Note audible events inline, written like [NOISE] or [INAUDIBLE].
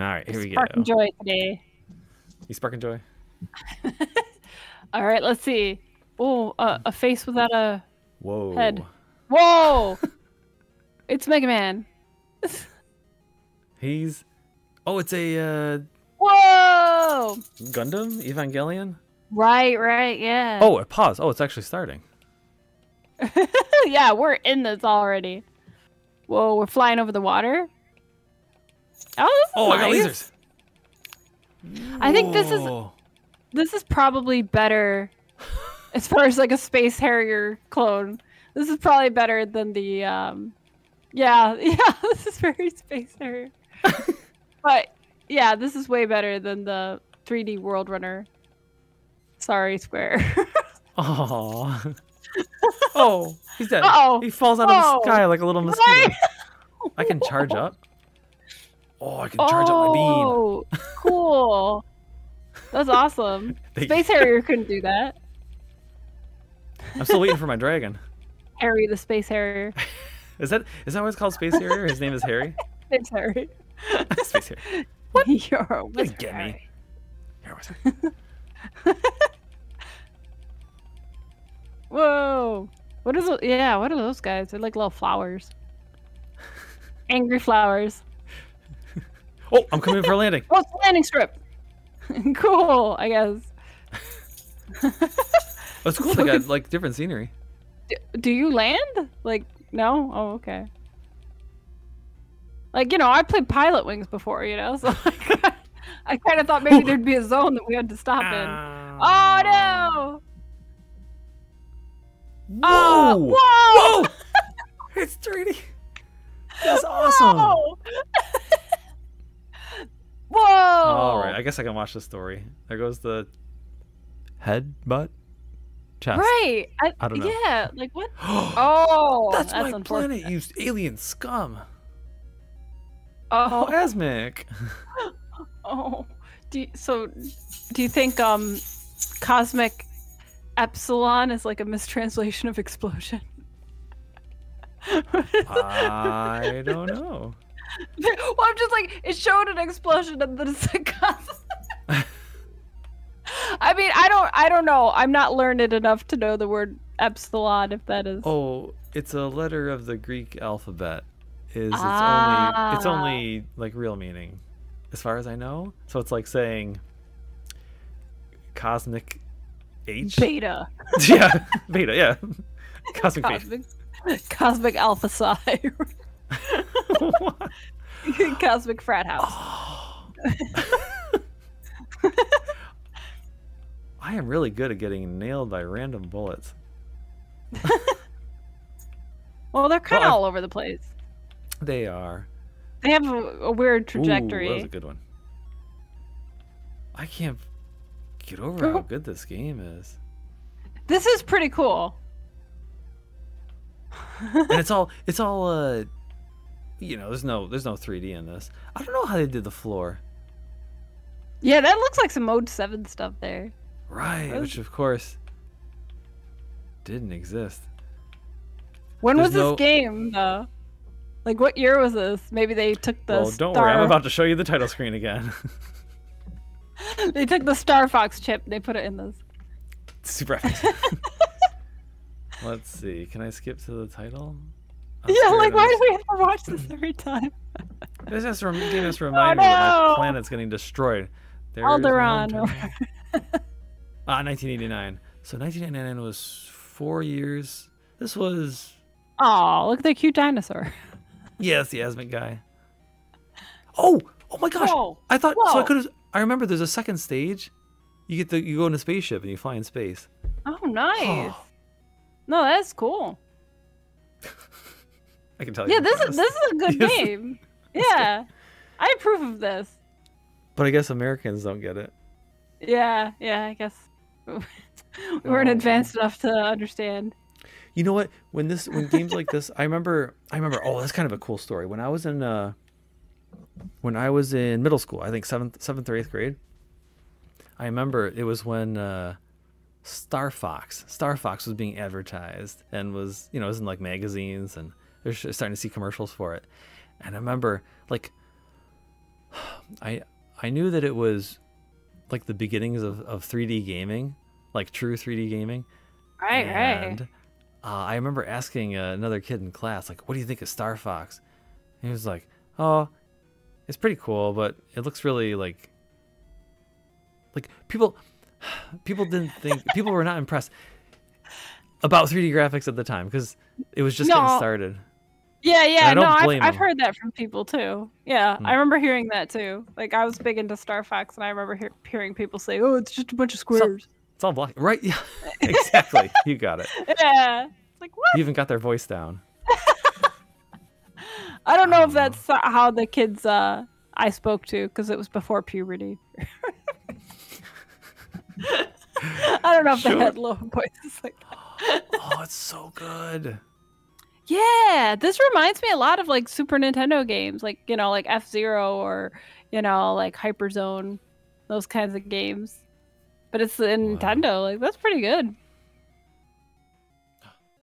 All right, here we go. joy today. You sparking joy? [LAUGHS] All right, let's see. Oh, uh, a face without a Whoa. Head. Whoa! [LAUGHS] it's Mega Man. [LAUGHS] He's. Oh, it's a uh, Whoa! Gundam Evangelion. Right, right, yeah. Oh, it paused. Oh, it's actually starting. yeah, we're in this already. Whoa, we're flying over the water. Oh, this is Oh, I got lasers. I think this is this is probably better as far as like a space harrier clone. This is probably better than the um yeah, [LAUGHS] yeah, this is very space harrier. [LAUGHS] but yeah, this is way better than the 3D World Runner. Sorry, Square. [LAUGHS] oh. oh, he's dead. Uh-oh. He falls out of Oh. the sky like a little mosquito. I can charge up. Oh, I can charge up my beam. oh, cool. That's awesome. [LAUGHS] Space Harrier couldn't do that. I'm still waiting for my dragon. [LAUGHS] Harry the Space Harrier. [LAUGHS] Is that is that why it's called Space Harrier? His name is Harry. Space Harry. Space Harrier. You're a wizard, get me. Harry. Here was it. Whoa. What is it? Yeah, what are those guys? They're like little flowers. Angry flowers. Oh, I'm coming for a landing. Oh, it's a landing strip. [LAUGHS] cool, I guess. Oh, it's cool. They got like different scenery. D- do you land? Like, no? Oh, okay. Like, you know, I played Pilot Wings before, you know, [LAUGHS] so like, I kind of thought maybe there'd be a zone that we had to stop in. Ah. Oh, no! Whoa! Oh, whoa! Whoa! It's 3D. That's awesome. Whoa! Whoa! All right, I guess I can watch the story. There goes the head, butt, chest. Right. I, I don't know. Yeah. Like what? [GASPS] Oh, that's, my planet, used alien scum. Oh, Oh, Asmik. [LAUGHS] oh. Do you, so, do you think um, cosmic epsilon is like a mistranslation of explosion? [LAUGHS] I don't know. [LAUGHS] well, I'm just like it showed an explosion and then it's like. I mean, I don't, I don't know. I'm not learned enough to know the word epsilon. If that is. Oh, it's a letter of the Greek alphabet. Is it's only it's Ah. only like real meaning, as far as I know. So it's like saying cosmic H. Beta. [LAUGHS] yeah, beta. Yeah, [LAUGHS] cosmic beta. Cosmic, cosmic alpha psi. [LAUGHS] Cosmic frat house. [LAUGHS] I am really good at getting nailed by random bullets. [LAUGHS] Well, they're kind of Well, all over the place. They are. They have a, a weird Ooh, trajectory. that was a good one. I can't get over how Oh. good this game is. This is pretty cool. and it's all it's all uh you know there's no there's no 3d in this i don't know how they did the floor Yeah, that looks like some Mode 7 stuff there. right was- which of course didn't exist When There's was no- this game, though? Like, what year was this? Maybe they took the well don't Star... worry i'm about to show you the title screen again [LAUGHS] [LAUGHS] they took the Star Fox chip. They put it in this. super [LAUGHS] let's see can i skip to the title I'm yeah, like why do we have to watch this every time? [LAUGHS] this to rem- game has to remind me no. that my planet's getting destroyed There's my Alderaan. [LAUGHS] ah 1989 so 1989 was four years this was Oh, look at the cute dinosaur. [LAUGHS] Yeah, that's the Asmik guy. Oh, oh my gosh! Whoa, I thought so. I could have. I remember there's a second stage. You get the you go in a spaceship and you fly in space. Oh, nice. No, that's cool. I can tell you. Yeah, this is this is a good [LAUGHS] game. [LAUGHS] Yeah, I approve of this. But I guess Americans don't get it. Yeah, yeah, I guess [LAUGHS] we weren't Oh. advanced enough to understand. You know what? When this when games like this, I remember. I remember. Oh, that's kind of a cool story. When I was in uh, when I was in middle school, I think seventh seventh or eighth grade. I remember it was when uh, Star Fox Star Fox was being advertised and was you know it was in like magazines and they're starting to see commercials for it. And I remember like [SIGHS] I I knew that it was like the beginnings of, of 3D gaming, like true 3D gaming. Right, and, right. Uh, I remember asking uh, another kid in class, like, "What do you think of Star Fox?" And he was like, "Oh, it's pretty cool, but it looks really like like people [SIGHS] people didn't think [LAUGHS] people were not impressed about 3D graphics at the time because it was just getting started. Yeah, yeah. No, I've, I've heard that from people too. Yeah, Hmm. I remember hearing that too. Like I was big into Star Fox, and I remember hear, hearing people say, "Oh, it's just a bunch of squares." It's all black, right? Yeah, [LAUGHS] [LAUGHS] exactly. you got it. [LAUGHS] yeah. It's like what? You even got their voice down. I don't know I if don't know. that's how the kids uh, I spoke to because it was before puberty. I don't know if Sure. they had low voices like that. [GASPS] Oh, it's so good. Yeah, this reminds me a lot of like Super Nintendo games, like you know, like F Zero or you know, like Hyperzone, those kinds of games. But it's Wow. Nintendo, like that's pretty good.